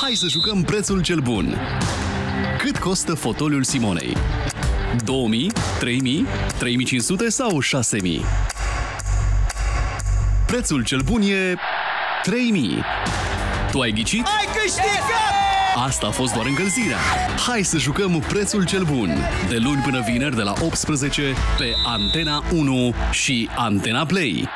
Hai să jucăm prețul cel bun. Cât costă fotoliul Simonei? 2000, 3000, 3500 sau 6000? Prețul cel bun e 3000. Tu ai ghicit? Ai câștigat! Asta a fost doar încălzirea. Hai să jucăm prețul cel bun. De luni până vineri de la 18 pe Antena 1 și Antena Play.